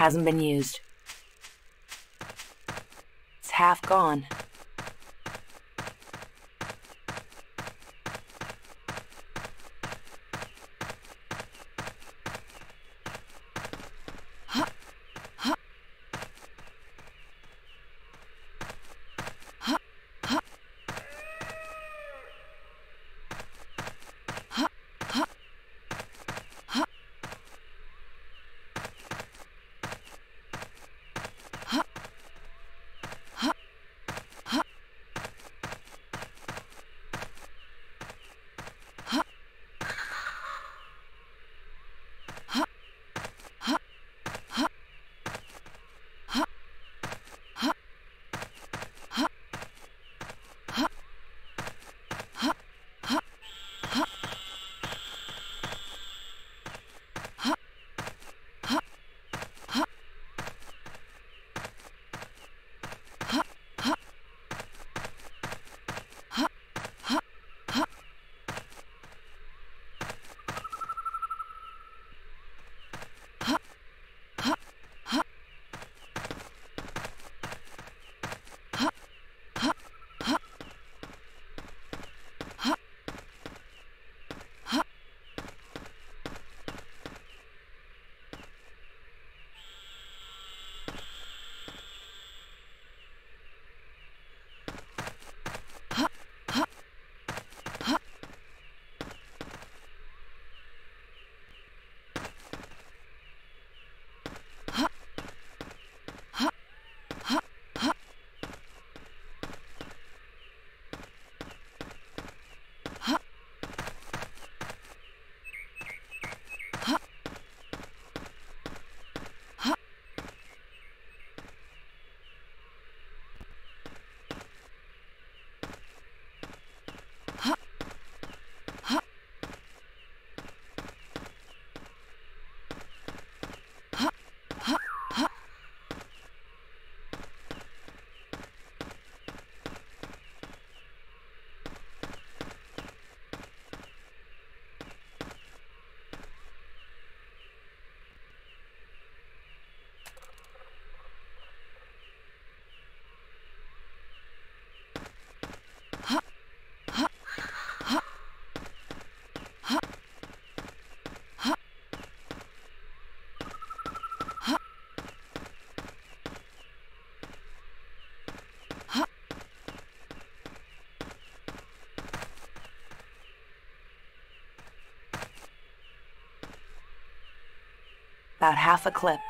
Hasn't been used. It's half gone. About half a clip.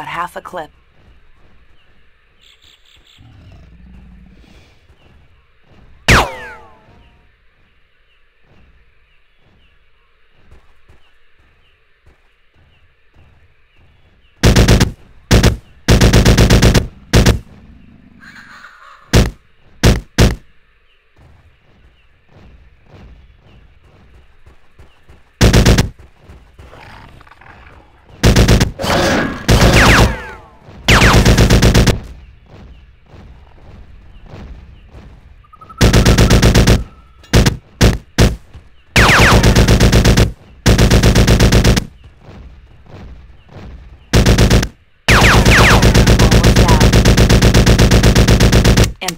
About half a clip.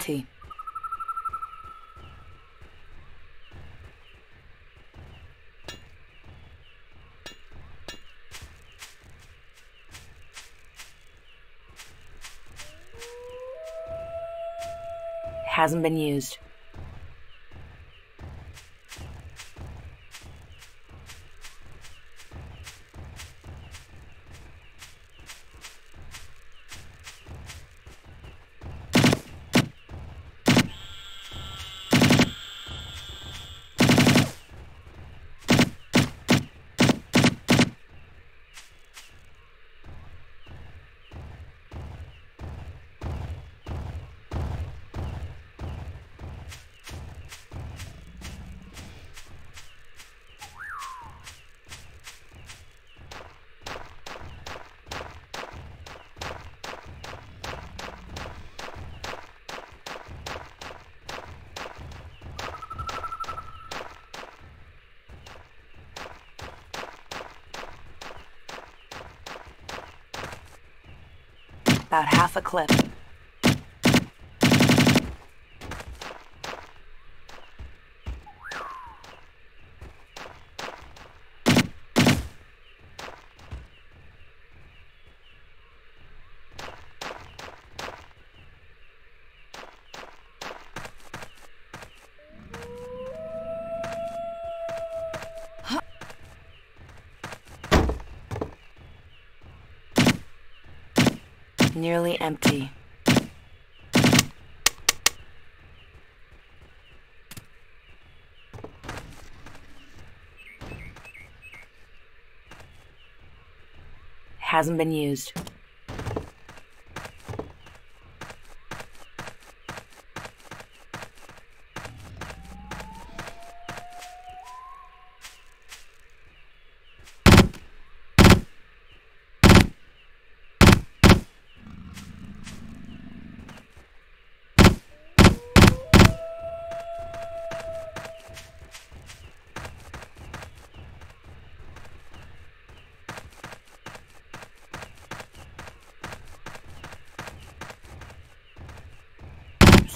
penalty. Hasn't been used. About half a clip. Nearly empty. Hasn't been used.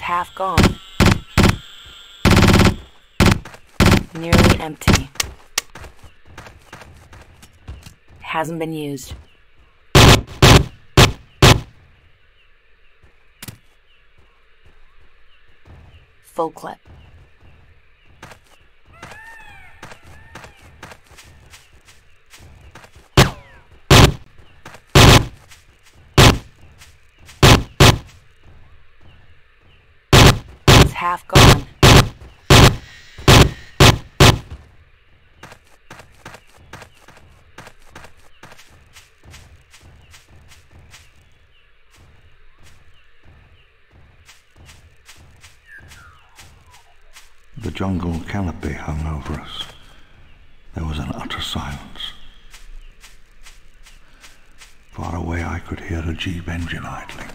Half gone. Nearly empty. Hasn't been used. Full clip. Half gone. The jungle canopy hung over us. There was an utter silence. Far away, I could hear a jeep engine idling.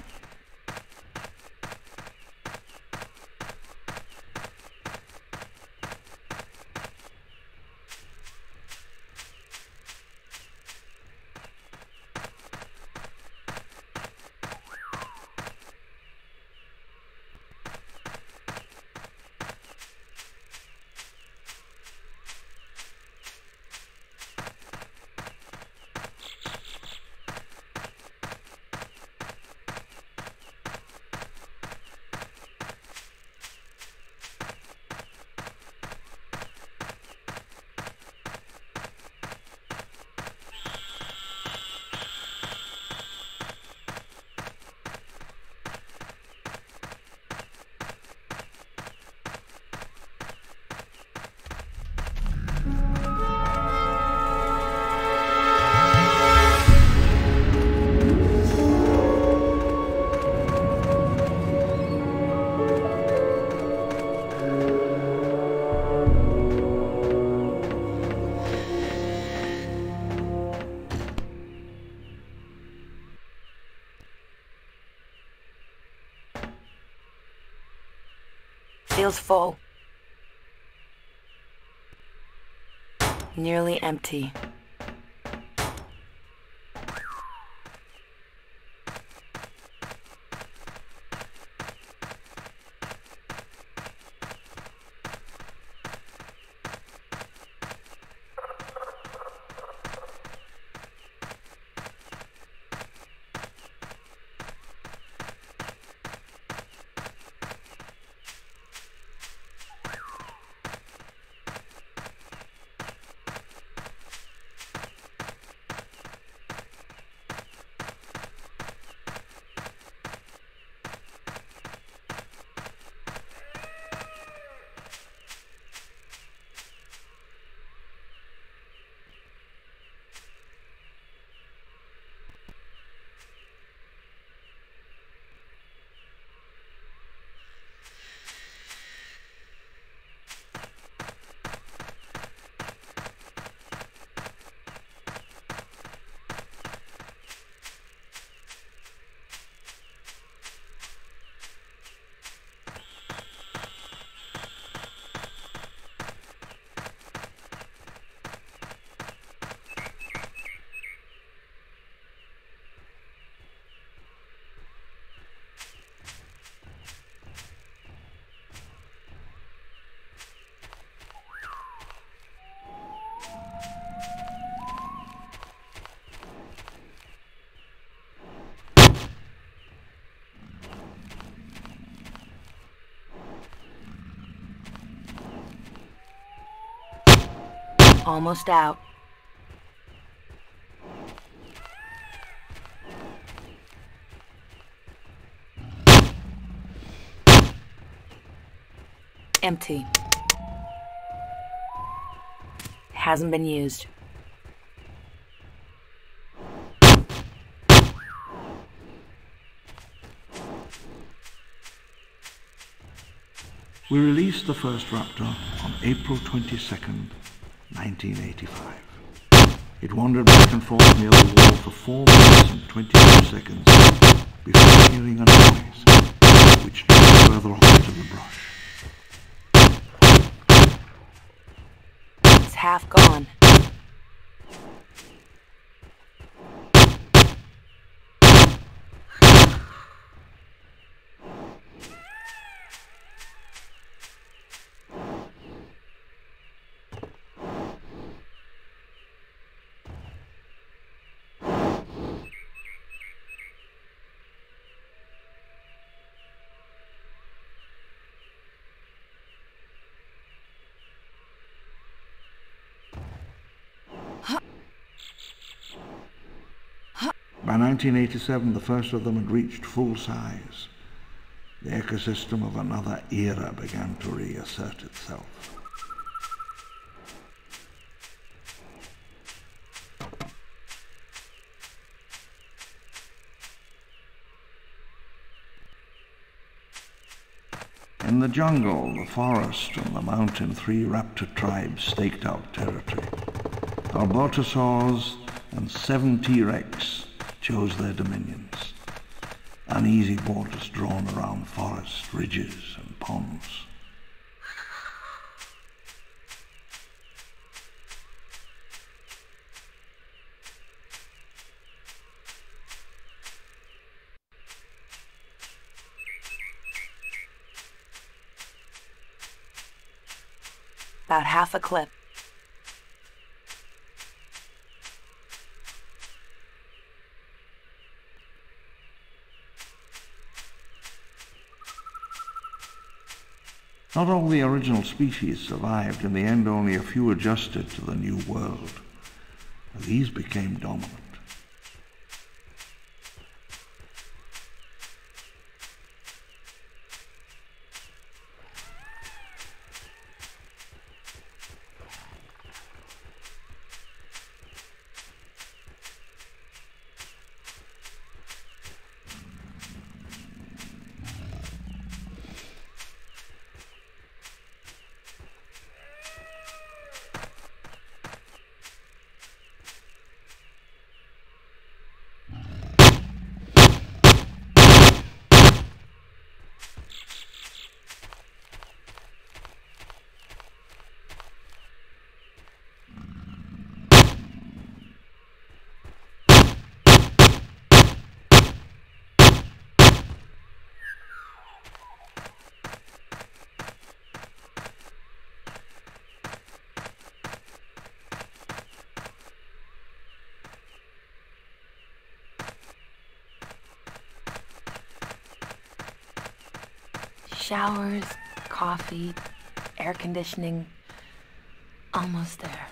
Feels full. Nearly empty. Almost out. Empty. Hasn't been used. We released the first Raptor on April 22nd, 1985. It wandered back and forth near the wall for 4 minutes and 22 seconds before hearing a noise, which it further off the brush. It's half gone. By 1987, the first of them had reached full size. The ecosystem of another era began to reassert itself. In the jungle, the forest, and the mountain, three raptor tribes staked out territory. Albertosaurs and seven T-Rex chose their dominions. Uneasy borders drawn around forests, ridges, and ponds. About half a clip. Not all the original species survived. In the end, only a few adjusted to the new world. These became dominant. Showers, coffee, air conditioning. Almost there.